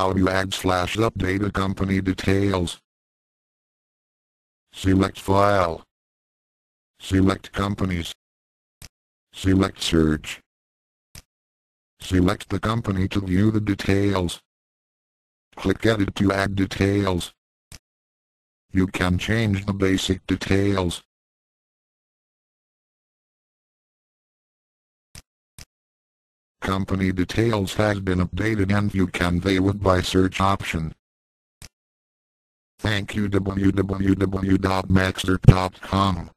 how you add slash update a company details. Select file. Select companies. Select search. Select the company to view the details. Click edit to add details. You can change the basic details. Company details has been updated and you can view it by search option. Thank you www.maxxerp.com